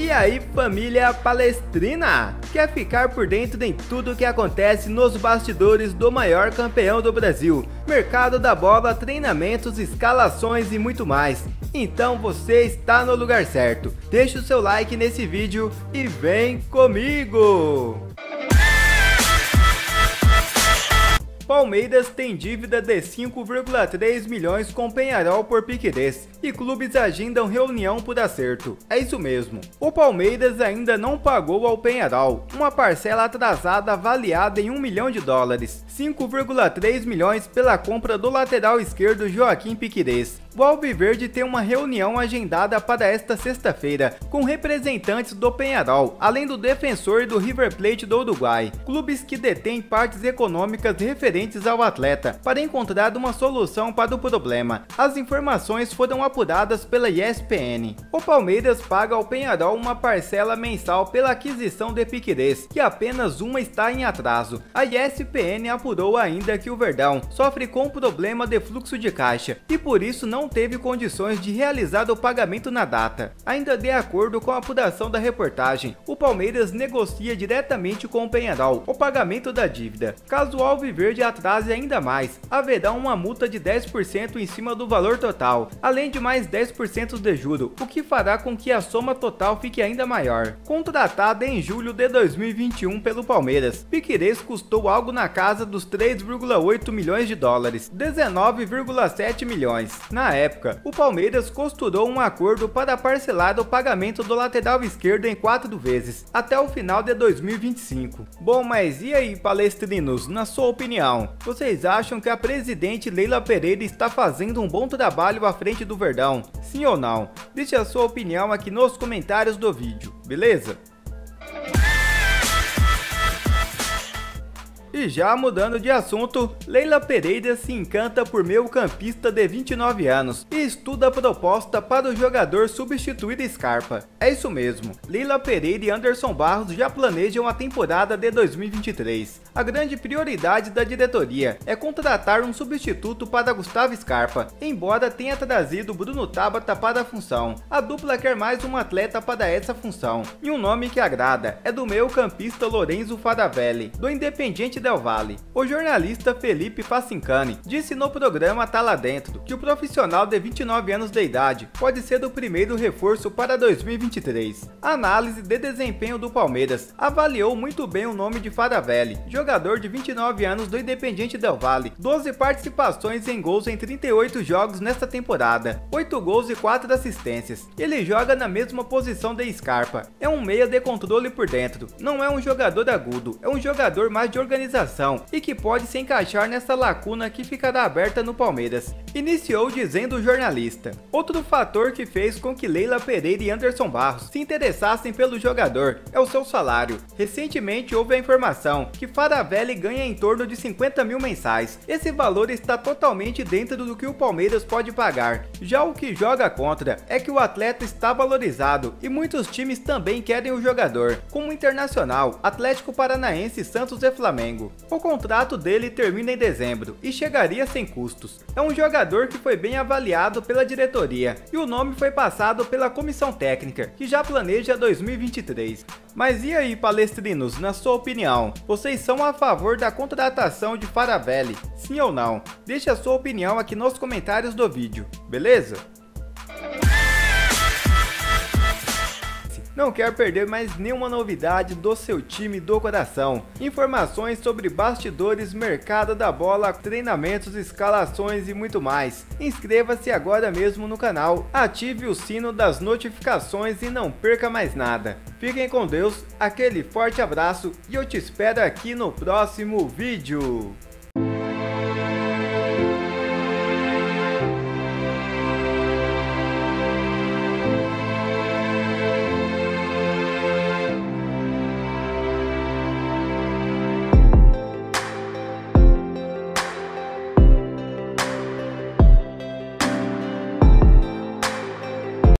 E aí família palestrina, quer ficar por dentro em tudo que acontece nos bastidores do maior campeão do Brasil, mercado da bola, treinamentos, escalações e muito mais. Então você está no lugar certo. Deixe o seu like nesse vídeo e vem comigo! Palmeiras tem dívida de 5,3 milhões com Penharol por Piquerez e clubes agendam reunião por acerto. É isso mesmo. O Palmeiras ainda não pagou ao Penharol uma parcela atrasada avaliada em 1 milhão de dólares, 5,3 milhões pela compra do lateral esquerdo Joaquim Piquerez. O Alviverde tem uma reunião agendada para esta sexta-feira com representantes do Penharol, além do defensor do River Plate do Uruguai, clubes que detêm partes econômicas referentes ao atleta, para encontrar uma solução para o problema. As informações foram apuradas pela ESPN. O Palmeiras paga ao Penharol uma parcela mensal pela aquisição de Piquerez, que apenas uma está em atraso. A ESPN apurou ainda que o Verdão sofre com problema de fluxo de caixa e por isso não não teve condições de realizar o pagamento na data. Ainda de acordo com a apuração da reportagem, o Palmeiras negocia diretamente com o Penharol o pagamento da dívida. Caso o Alviverde atrase ainda mais, haverá uma multa de 10% em cima do valor total, além de mais 10% de juro, o que fará com que a soma total fique ainda maior. Contratada em julho de 2021 pelo Palmeiras, Piquerez custou algo na casa dos 3,8 milhões de dólares, 19,7 milhões. Na época, o Palmeiras costurou um acordo para parcelar o pagamento do lateral esquerdo em quatro vezes, até o final de 2025. Bom, mas e aí palestrinos, na sua opinião, vocês acham que a presidente Leila Pereira está fazendo um bom trabalho à frente do Verdão? Sim ou não? Deixe a sua opinião aqui nos comentários do vídeo, beleza? E já mudando de assunto, Leila Pereira se encanta por meio campista de 29 anos e estuda a proposta para o jogador substituir Scarpa. É isso mesmo, Leila Pereira e Anderson Barros já planejam a temporada de 2023. A grande prioridade da diretoria é contratar um substituto para Gustavo Scarpa, embora tenha trazido Bruno Tabata para a função. A dupla quer mais um atleta para essa função, e um nome que agrada é do meio campista Lorenzo Faravelli, do Independiente Del Valle. O jornalista Felipe Facincani disse no programa Tá Lá Dentro que o profissional de 29 anos de idade pode ser o primeiro reforço para 2023. A análise de desempenho do Palmeiras avaliou muito bem o nome de Faravelli, jogador de 29 anos do Independiente Del Valle, 12 participações em gols em 38 jogos nesta temporada, 8 gols e 4 assistências. Ele joga na mesma posição de Scarpa, é um meia de controle por dentro, não é um jogador agudo, é um jogador mais de organização e que pode se encaixar nessa lacuna que ficará aberta no Palmeiras. Iniciou dizendo o jornalista. Outro fator que fez com que Leila Pereira e Anderson Barros se interessassem pelo jogador é o seu salário. Recentemente houve a informação que Faravelli ganha em torno de 50 mil mensais. Esse valor está totalmente dentro do que o Palmeiras pode pagar. Já o que joga contra é que o atleta está valorizado e muitos times também querem o jogador, como o Internacional, Atlético Paranaense, Santos e Flamengo. O contrato dele termina em dezembro e chegaria sem custos. É um jogador que foi bem avaliado pela diretoria e o nome foi passado pela comissão técnica, que já planeja 2023. Mas e aí, palestrinos, na sua opinião, vocês são a favor da contratação de Faravelli? Sim ou não? Deixe a sua opinião aqui nos comentários do vídeo, beleza? Não quer perder mais nenhuma novidade do seu time do coração. Informações sobre bastidores, mercado da bola, treinamentos, escalações e muito mais. Inscreva-se agora mesmo no canal, ative o sino das notificações e não perca mais nada. Fiquem com Deus, aquele forte abraço e eu te espero aqui no próximo vídeo.